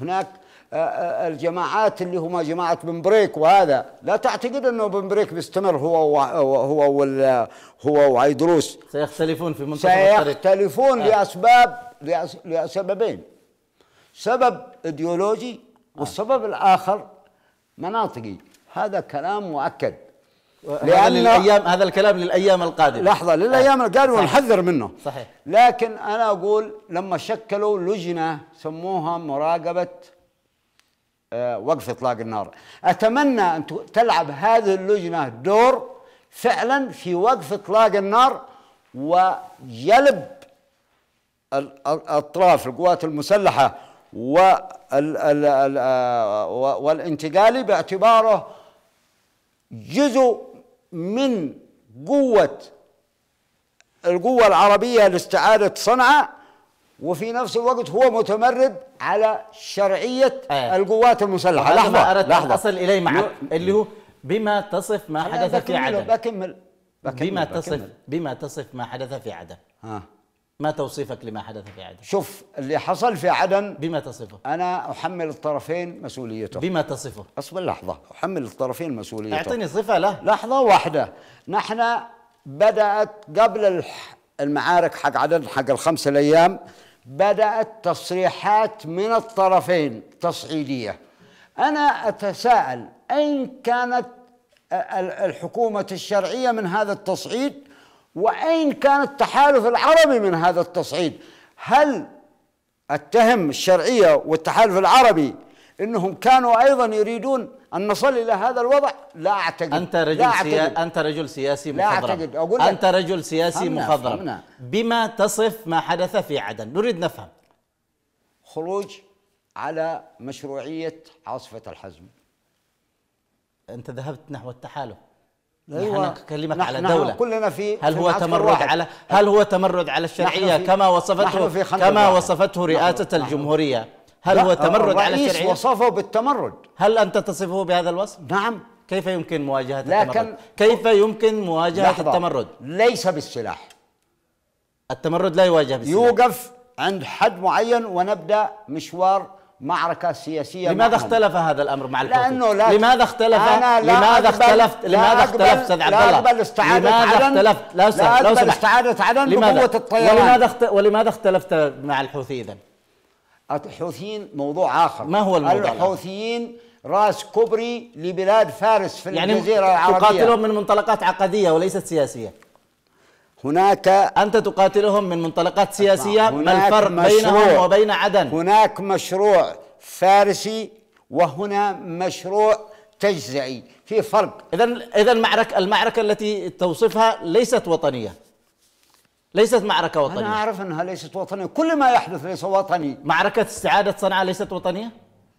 هناك آه، آه، الجماعات اللي هم جماعة بن بريك وهذا لا تعتقد إنه بن بريك بيستمر هو هو ولا هو وعيدروس سيختلفون في منتصف الطريق سيختلفون آه. لأسباب لسببين. سبب إيديولوجي والسبب الآخر مناطقي. هذا كلام مؤكد. هذا للايام هذا الكلام للأيام القادمة. لحظة للأيام القادمة صحيح. ونحذر منه. صحيح. لكن أنا أقول لما شكلوا لجنة سموها مراقبة آه، وقف إطلاق النار. أتمنى أن ت- تلعب هذه اللجنة دور فعلا في وقف إطلاق النار وجلب ال- الأطراف القوات المسلحة وال ال- ال- آه، والانتقالي باعتباره جزء من قوة القوة العربية لاستعادة صنعاء وفي نفس الوقت هو متمرد على شرعية آه. القوات المسلحة. أردت أن لحظة. أصل إليه معك لو- اللي هو بما تصف ما حدث في عدن بكمل بكمل بما تصف بكمل. بما تصف ما حدث في عدن ها. ما توصيفك لما حدث في عدن؟ شوف اللي حصل في عدن بما تصفه. أنا أحمل الطرفين مسؤوليته. بما تصفه. أصبر لحظة أحمل الطرفين مسؤوليته. أعطيني صفة له لحظة واحدة. نحن بدأت قبل المعارك حق عدد حق الخمسة الأيام بدأت تصريحات من الطرفين تصعيدية. أنا أتساءل أين كانت ال- الحكومة الشرعية من هذا التصعيد؟ وأين كان التحالف العربي من هذا التصعيد؟ هل اتهم الشرعية والتحالف العربي إنهم كانوا أيضا يريدون أن نصل إلى هذا الوضع؟ لا أعتقد. أنت لا رجل أعتقد. سيا... أنت رجل سياسي لا مخضرم. أعتقد. أقول لك. أنت رجل سياسي مخضرم. بما تصف ما حدث في عدن. نريد نفهم. خروج على مشروعية عاصفة الحزم. أنت ذهبت نحو التحالف. نحن نكلمك نحن- على دولة. كلنا في- هل في هو تمرد واحد. على هل هو تمرد على الشرعية في- كما وصفته كما. وصفته رئاسة نحن- الجمهورية. هل لا، هو تمرد على الرئيس الشرعية؟ وصفه بالتمرد. هل أنت تصفه بهذا الوصف؟ نعم. كيف يمكن مواجهة لكن- التمرد؟ كيف يمكن مواجهة لحظة. التمرد؟ ليس بالسلاح. التمرد لا يواجه بالسلاح. يوقف عند حد معين ونبدأ مشوار معركة سياسية لماذا معهم. اختلف هذا الأمر مع الحوثي؟ لأنه لا لماذا اختلف؟ أنا لا لماذا أقبل- اختلفت؟ لا لماذا اختلفت أستاذ عبد لا الله؟ أقبل استعادة لماذا عدن اختلفت؟ لا لو أقبل استعادة عدن لماذا؟ بقوة الطيران. ولماذا اخت... ولماذا اختلفت مع الحوثي اذا؟ الحوثيين موضوع آخر ما هو الموضوع؟ الحوثيين راس كبري لبلاد فارس في يعني الجزيرة العربية تقاتلهم من منطلقات عقدية وليست سياسية هناك أنت تقاتلهم من منطلقات سياسية ما الفرق بينهم. وبين عدن؟ هناك مشروع فارسي وهنا مشروع تجزئي. في فرق. اذا اذا المعركه المعركة التي توصفها ليست وطنية. ليست معركة أنا وطنية. أعرف أنها ليست وطنية. كل ما يحدث ليس وطني. معركة استعادة صنعاء ليست وطنية؟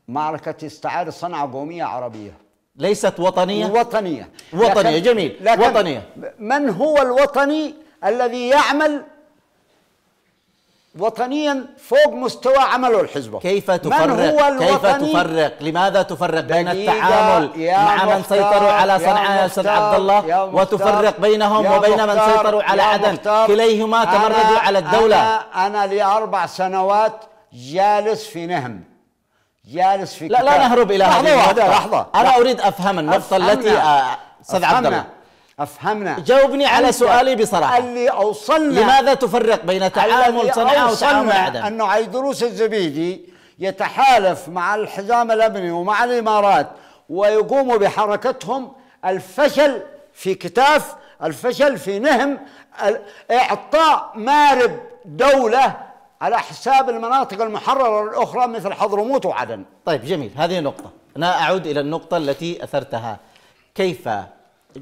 معركة استعادة صنعاء قوميه عربية. ليست وطنية؟ وطنية. وطنية، لكن- جميل. لكن وطنية. من هو الوطني؟ الذي يعمل وطنيا فوق مستوى عمله الحزب كيف من تفرق؟ هو كيف تفرق؟ لماذا تفرق بين التعامل مع من سيطروا على صنعاء يا أستاذ عبد الله وتفرق بينهم وبين من سيطروا على عدن. كليهما أنا- تمردوا على الدولة. أنا, أنا لأربع سنوات جالس في نهم. جالس في لا لا. نهرب إلى لحظة هذه. لحظة. أنا أريد أفهم النقطة التي أستاذ عبد الله أفهمنا. جاوبني على سؤالي بصراحة. اللي أوصلنا لماذا تفرق بين تعامل صنعاء وتعامل عدن أنه عيدروس الزبيدي يتحالف مع الحزام الأمني ومع الإمارات ويقوموا بحركتهم الفشل في كتاف الفشل في نهم إعطاء مارب دولة على حساب المناطق المحررة الأخرى مثل حضرموت وعدن. طيب جميل. هذه نقطة. أنا أعود إلى النقطة التي أثرتها. كيف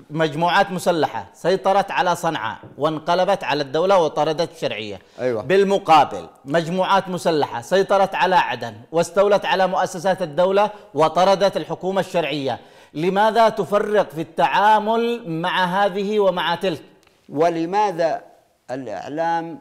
مجموعات مسلحة سيطرت على صنعاء وانقلبت على الدولة وطردت الشرعية. أيوة. بالمقابل مجموعات مسلحة سيطرت على عدن واستولت على مؤسسات الدولة وطردت الحكومة الشرعية. لماذا تفرق في التعامل مع هذه ومع تلك؟ ولماذا الإعلام؟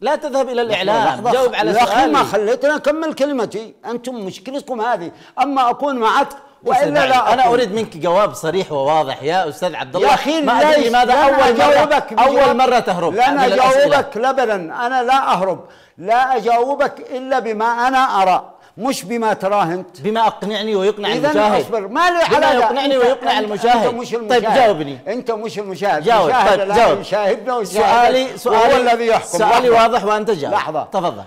لا تذهب إلى الإعلام. لحظة. جاوب على يا أخي ما سؤالي. خليتني أكمل كلمتي. أنتم مشكلتكم هذه. أما أكون معك اسمعني، لا أنا. أريد منك جواب صريح وواضح يا أستاذ عبد الله. يا أخي ما أدري لن أول مره أول مرة تهرب من الأسئلة. أجاوبك ابدا أنا لا أهرب. لا أجاوبك إلا بما أنا أرى مش بما تراه أنت. بما أقنعني ويقنع اذا المشاهد. أصبر. ما لي بما علاقة. يقنعني ويقنع أنت- المشاهد. أنت مش طيب المشاهد. جاوبني. أنت مش المشاهد. جاوب. المشاهد طيب جاوب. ويشاهدك. سؤالي سؤالي الذي يحكم. سؤالي لحظة. واضح وانت جاوب لحظة. تفضل.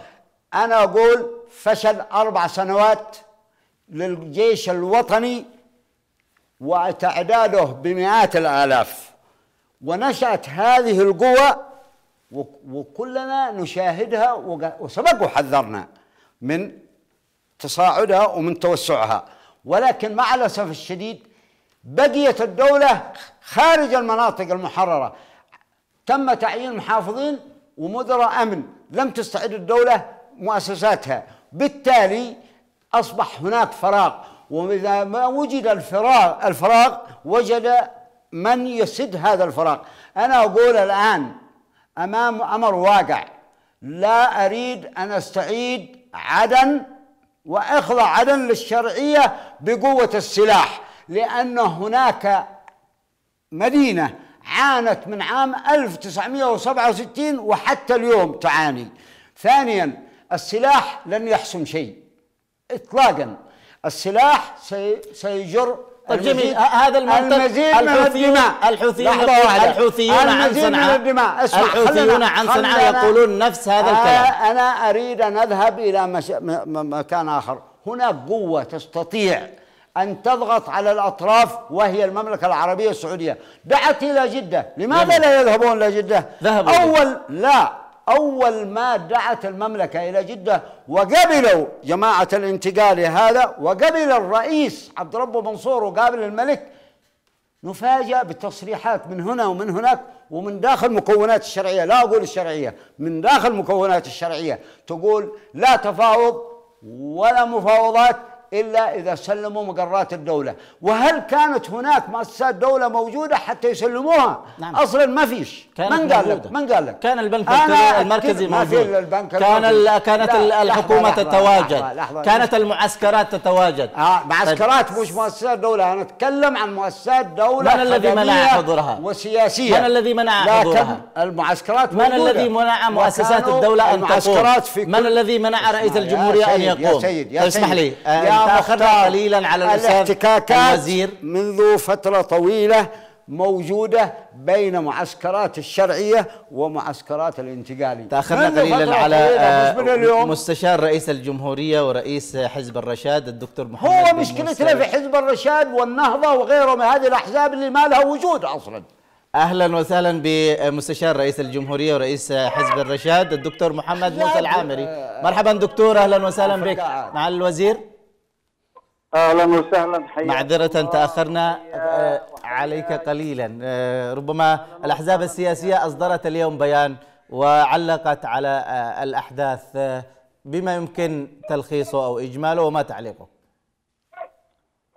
أنا أقول فشل أربع سنوات للجيش الوطني وتعداده بمئات الآلاف. ونشأت هذه القوى وك- وكلنا نشاهدها وسبق وحذرنا من تصاعدها ومن توسعها. ولكن مع الأسف الشديد بقيت الدولة خارج المناطق المحررة. تم تعيين محافظين ومدراء أمن. لم تستعد الدولة مؤسساتها. بالتالي أصبح هناك فراغ وإذا ما وجد الفراغ الفراغ وجد من يسد هذا الفراغ. أنا أقول الآن أمام أمر واقع لا أريد أن أستعيد عدن واخضع عدن للشرعية بقوة السلاح لأن هناك مدينة عانت من عام 1967 وحتى اليوم تعاني. ثانيا السلاح لن يحسم شيء. اطلاقا. السلاح سي سيجر طيب جميل. هذا المنطق. المزيد من الدماء. الحوثيون. الحوثيون عن صنعاء. الحوثيون عن صنعاء يقولون نفس هذا الكلام. أذهب إلى مش... م... م... مكان آخر. هناك قوة تستطيع أن تضغط على الأطراف وهي المملكة العربية السعودية. دعت إلى جدة. لماذا. لا يذهبون إلى جدة ذهبوا أول لا. أول ما دعت المملكة إلى جدة وقبلوا جماعة الانتقال هذا وقبل الرئيس عبد ربه منصور وقابل الملك نفاجأ بتصريحات من هنا ومن هناك ومن داخل مكونات الشرعية. لا أقول الشرعية من داخل مكونات الشرعية تقول لا تفاوض ولا مفاوضات إلا إذا سلموا مقرات الدولة وهل كانت هناك مؤسسات دولة موجودة حتى يسلموها نعم. أصلا ما فيش من قال. لك من قال لك كان البنك المركزي ما موجود البنك كان المركزي. كانت لا، الحكومة لحظة، تتواجد لحظة، لحظة. كانت المعسكرات تتواجد آه معسكرات. مش مؤسسات دولة أنا أتكلم عن مؤسسات دولة من الذي منع حضورها؟ وسياسية من الذي منع حضورها؟ المعسكرات من. الذي منع مؤسسات الدولة أن تقوم؟ من الذي منع رئيس الجمهورية أن سيد، يقوم؟ يا سيد يا طيب اسمح سيد. لي آه، يا تأخرنا قليلا على الاحتكاكات الوزير. منذ فترة طويلة موجودة بين معسكرات الشرعية ومعسكرات الانتقالي تأخرنا قليلا على طويلة، مش من آه، اليوم. مستشار رئيس الجمهورية ورئيس حزب الرشاد الدكتور محمد هو مشكلتنا موسى. في حزب الرشاد والنهضة وغيره من هذه الأحزاب اللي ما لها وجود أصلا. أهلا وسهلا بمستشار رئيس الجمهورية ورئيس حزب الرشاد الدكتور محمد موسى العامري. مرحبا دكتور أهلا وسهلا بك. مع الوزير. أهلا وسهلا حياك معذرة. تأخرنا آه، عليك قليلا آه، ربما الأحزاب السياسية أصدرت اليوم بيان وعلقت على آه، الأحداث بما يمكن تلخيصه أو إجماله وما تعليقه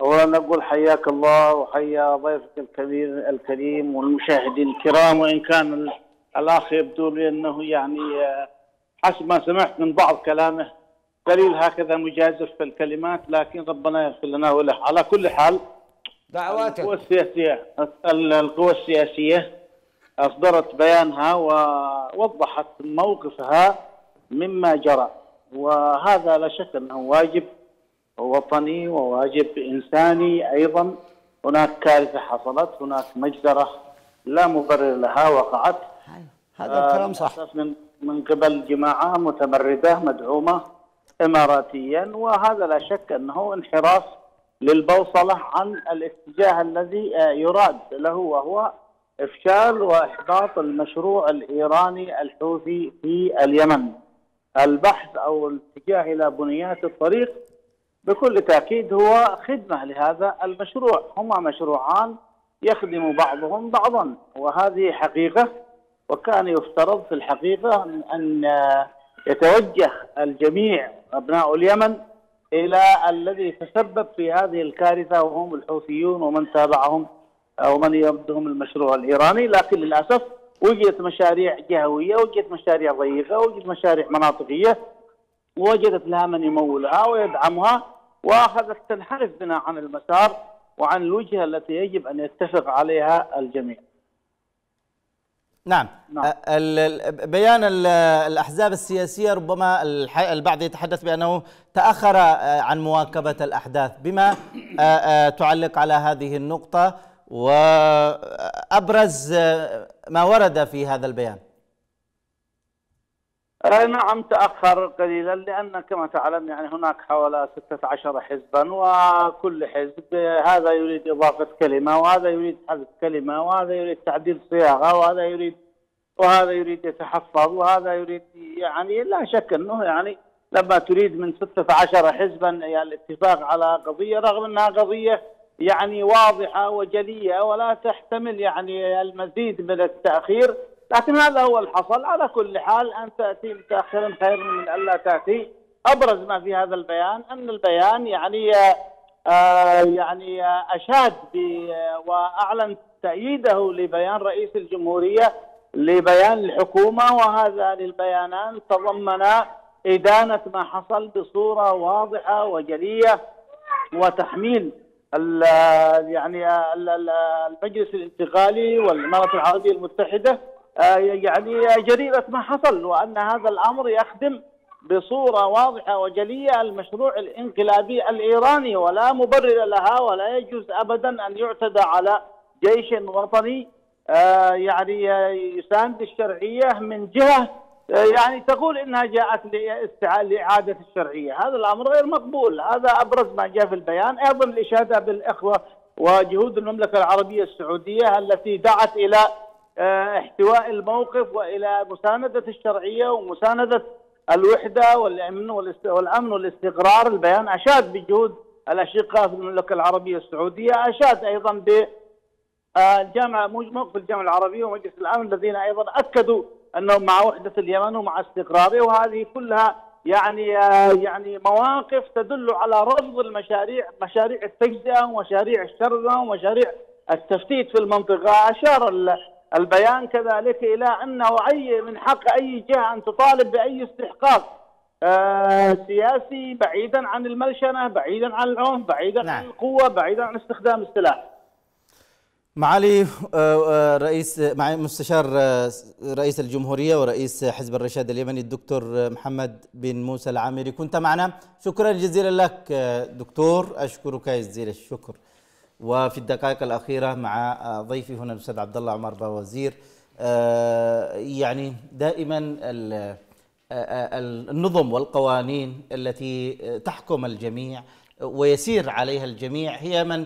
اولا أقول حياك الله وحيا ضيفك الكبير الكريم والمشاهدين الكرام وإن كان ال- الأخ يبدو لي أنه يعني حسب ما سمعت من بعض كلامه قليل هكذا مجازف في الكلمات لكن ربنا يغفر لنا وله. على كل حال القوى دعواتك السياسية ال- القوى السياسية أصدرت بيانها ووضحت موقفها مما جرى. وهذا لا شك أنه واجب وطني وواجب إنساني أيضا. هناك كارثة حصلت هناك مجزرة لا مبرر لها وقعت. هذا الكلام صح. للأسف من من قبل جماعة متمردة مدعومة إماراتيا وهذا لا شك أنه انحراف للبوصلة عن الاتجاه الذي آه، يراد له وهو إفشال وإحباط المشروع الإيراني الحوثي في اليمن. البحث أو الاتجاه إلى بنيات الطريق بكل تأكيد هو خدمة لهذا المشروع. هما مشروعان يخدم بعضهم بعضا وهذه حقيقة. وكان يفترض في الحقيقة أن آه، يتوجه الجميع أبناء اليمن إلى الذي تسبب في هذه الكارثة وهم الحوثيون ومن تابعهم أو من يمدهم المشروع الإيراني لكن للأسف وجدت مشاريع جهوية وجدت مشاريع ضيقة وجدت مشاريع مناطقية وجدت لها من يمولها ويدعمها وأخذت تنحرف بنا عن المسار وعن الوجهة التي يجب أن يتفق عليها الجميع. نعم, نعم. بيان ال- الأحزاب السياسية ربما البعض يتحدث بأنه تأخر عن مواكبة الأحداث بما تعلق على هذه النقطة وأبرز ما ورد في هذا البيان نعم تأخر قليلا لأن كما تعلم يعني هناك حوالي 16 حزبا وكل حزب هذا يريد إضافة كلمة وهذا يريد حذف كلمة وهذا يريد تعديل صياغة وهذا يريد وهذا يريد يتحفظ وهذا يريد يعني لا شك أنه يعني لما تريد من 16 حزبا يعني الاتفاق على قضية رغم أنها قضية يعني واضحة وجلية ولا تحتمل يعني المزيد من التأخير لكن هذا هو الحصل. على كل حال أن تأتي متأخرا خير من ألا تأتي. أبرز ما في هذا البيان أن البيان يعني آه يعني أشاد وأعلن تأييده لبيان رئيس الجمهورية لبيان الحكومة. وهذا للبيانان تضمن إدانة ما حصل بصورة واضحة وجلية وتحميل يعني المجلس الانتقالي والإمارة العربية المتحدة آه، يعني جريرة ما حصل وأن هذا الأمر يخدم بصورة واضحة وجلية المشروع الإنقلابي الإيراني ولا مبرر لها ولا يجوز أبدا أن يعتدى على جيش وطني. آه، يعني يساند الشرعية من جهة آه، يعني تقول إنها جاءت لإعادة الشرعية، هذا الأمر غير مقبول، هذا أبرز ما جاء في البيان، أيضا الإشادة بالإخوة وجهود المملكة العربية السعودية التي دعت إلى آه، احتواء الموقف وإلى مساندة الشرعية ومساندة الوحدة والأمن والأمن والاستقرار، البيان أشاد بجهود الاشقاء في المملكة العربية السعودية، أشاد أيضا ب آه، الجامعة موقف الجامعة العربية ومجلس الأمن الذين أيضا أكدوا أنهم مع وحدة اليمن ومع استقراره وهذه كلها يعني آه، يعني مواقف تدل على رفض المشاريع مشاريع التجزئة ومشاريع الشرذمه ومشاريع التفتيت في المنطقة. أشار البيان كذلك إلى أنه أي من حق أي جهة أن تطالب بأي استحقاق آه سياسي بعيدا عن الملشنة بعيدا عن العنف بعيدا نعم. عن القوة بعيدا عن استخدام السلاح. معالي آه، آه، رئيس مع مستشار رئيس الجمهورية ورئيس حزب الرشاد اليمني الدكتور محمد بن موسى العامري. كنت معنا. شكرا جزيلا لك دكتور. أشكرك جزيل الشكر. وفي الدقائق الأخيرة مع ضيفي هنا الأستاذ عبد الله عمر باوزير يعني دائما النظم والقوانين التي تحكم الجميع ويسير عليها الجميع هي من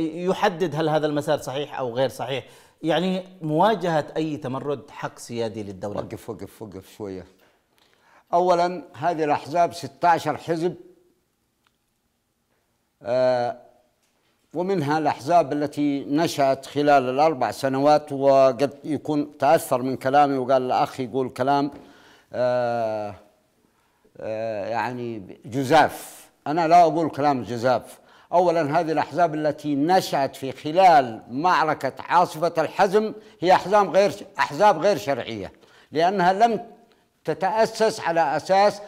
يحدد هل هذا المسار صحيح أو غير صحيح. يعني مواجهة أي تمرد حق سيادي للدولة. وقف وقف وقف شوية. اولا هذه الأحزاب 16 حزب آه ومنها الأحزاب التي نشأت خلال الأربع سنوات وقد يكون تأثر من كلامي وقال الأخ يقول كلام آه آه يعني جزاف. أنا لا أقول كلام جزاف. أولا هذه الأحزاب التي نشأت في خلال معركة عاصفة الحزم هي أحزاب غير أحزاب غير شرعية لأنها لم تتأسس على أساس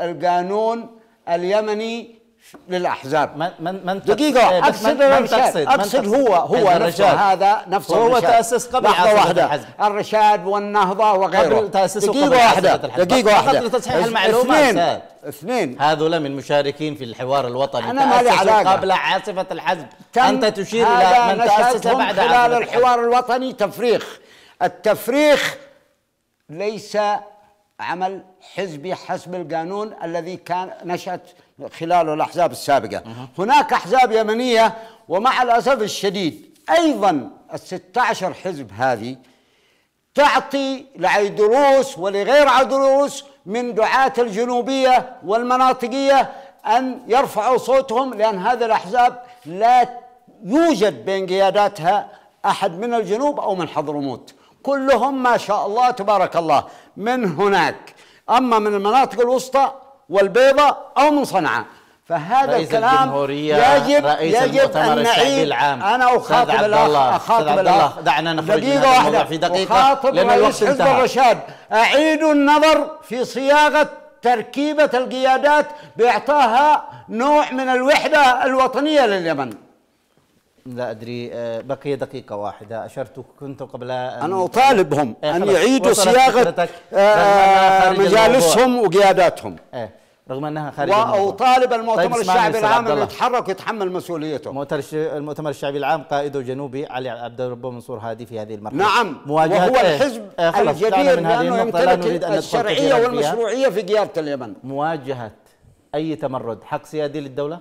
القانون اليمني للأحزاب. من من من دقيقة إيه، أقصد من تقصد أقصد هو هو نفسه هذا نفسه هو تأسس قبل لحظة واحدة. الرشاد والنهضة وغيره. قبل تأسسه دقيقة واحدة. دقيقة واحدة. تصحيح المعلومات اثنين. اثنين. هذول من مشاركين في الحوار الوطني. أنا ما لي علاقة. قبل عاصفه الحزب. أنت تشير إلى من تأسس بعد خلال الحوار الوطني تفريخ. التفريخ ليس عمل حزبي حسب القانون الذي كان نشأت خلاله الأحزاب السابقة. هناك أحزاب يمنية ومع الأسف الشديد أيضا الستة عشر حزب هذه تعطي لعيدروس ولغير عيدروس من دعاة الجنوبية والمناطقية أن يرفعوا صوتهم لأن هذه الأحزاب لا يوجد بين قياداتها أحد من الجنوب أو من حضرموت كلهم ما شاء الله تبارك الله من هناك. أما من المناطق الوسطى والبيضاء أو من صنعاء. فهذا رئيس الكلام يجب رئيس يجب أن نعيد. العام. أنا أخاطب الاخ أخاطب الأخ. دعنا نخرج دقيقة واحدة. في دقيقة أخاطب رئيس حزب الرشاد. اعيدوا النظر في صياغة تركيبة القيادات باعطائها نوع من الوحدة الوطنية لليمن. لا أدري آه، بقي دقيقة واحدة. أشرت كنت قبل أن أنا أطالبهم إيه، أن يعيدوا صياغة آه، مجالسهم وقياداتهم. إيه رغم أنها خارج و- وطالب المؤتمر طيب الشعبي العام انه. يتحرك ويتحمل مسؤوليته. المؤتمر الش- المؤتمر الشعبي العام قائده جنوبي علي عبد الرب منصور هادي في هذه المرحلة. نعم مواجهه وهو؟ الحزب إيه الجدير لأنه يمتلك الشرعية. والمشروعية في قيادة اليمن. مواجهة أي تمرد؟ حق سيادي للدولة؟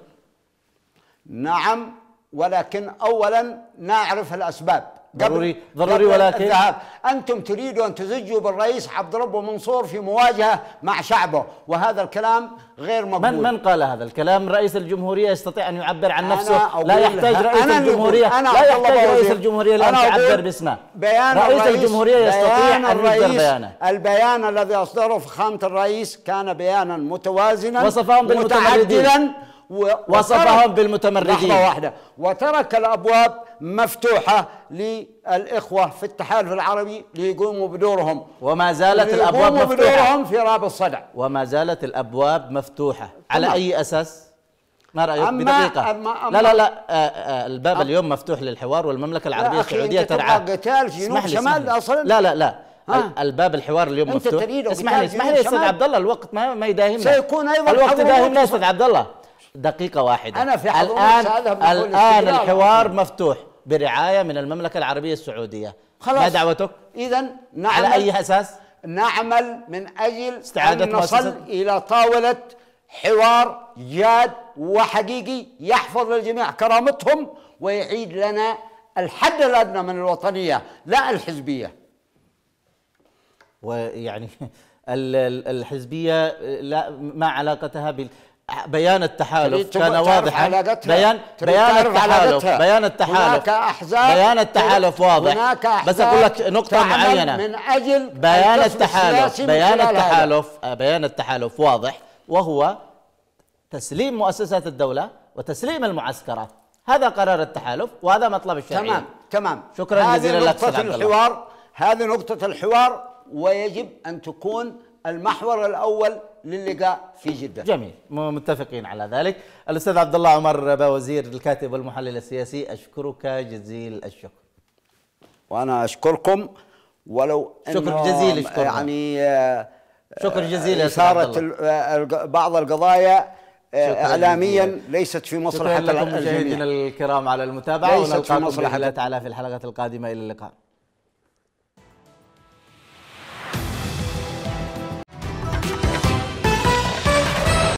نعم ولكن اولا نعرف الأسباب ضروري- ضروري ولكن- الذهاب أنتم تريدوا ان تزجوا بالرئيس عبد ربه منصور في مواجهة مع شعبه وهذا الكلام غير مقبول من من قال هذا الكلام رئيس الجمهورية يستطيع أن يعبر عن نفسه لا يحتاج رئيس أنا الجمهوريه. أنا لا يحتاج رئيس. الجمهورية لأن أقول باسمه بيان رئيس الجمهورية يستطيع بيان أن يصدر بيانه البيان الذي أصدره فخامه الرئيس كان بيانا متوازنا وصفهم بالمتمردين. وصفهم بالمتمردين. لحظة واحدة. وترك الأبواب مفتوحة للإخوة في التحالف العربي ليقوموا بدورهم. وما زالت الأبواب ليقوموا مفتوحة. بدورهم في راب الصدع. وما زالت الأبواب مفتوحة. على. أي أساس؟ ما رأيك أما- بدقيقة؟ أما- أما- لا لا لا. آه، آه، الباب اليوم مفتوح للحوار السعوديه أنت ترعى تبغى قتال جنوب شمال. أصلاً؟ لا لا لا. الباب الحوار اليوم مفتوح. اسمح لي اسمح لي يا أستاذ؟ عبد الله. الوقت ما ما يداهمنا. سيكون أيضاً الوقت يداهمنا. أستاذ عبد الله. دقيقة واحدة أنا في الآن الآن. الحوار مفتوح برعاية من المملكة العربية السعودية خلاص ما دعوتك؟ اذا نعمل على أي أساس؟ نعمل من أجل استعادة أن نصل مؤسسة- إلى طاولة حوار جاد وحقيقي يحفظ للجميع كرامتهم ويعيد لنا الحد الأدنى من الوطنية لا الحزبية ويعني ال- ال- الحزبية لا ما علاقتها بال بيان التحالف كان واضحا؟ بيان بيان التحالف؟ بيان التحالف. هناك بيان التحالف واضح. هناك بس أقول لك نقطة تعمل معينة. من أجل بيان التحالف بيان. التحالف بيان التحالف واضح وهو تسليم مؤسسات الدولة وتسليم المعسكرات. هذا قرار التحالف وهذا مطلب الشرعية. تمام تمام. شكراً هذه جزيلاً لك عبد الله. الحوار. هذه نقطة الحوار ويجب أن تكون المحور الأول للقاء في جدة. جميل. متفقين على ذلك. الأستاذ عبد الله عمر باوزير الكاتب والمحلل السياسي أشكرك جزيل الشكر. وأنا أشكركم ولو شكر جزيل أشكرنا. يعني آه، شكر جزيل إثارة آه، بعض القضايا آه، شكراً إعلاميا جزيلاً. ليست في شكرا مصلحة لكم الجميع. مشاهدينا الكرام على المتابعة ليست في ونلقاكم بإذن الله تعالى في الحلقة القادمة. إلى اللقاء.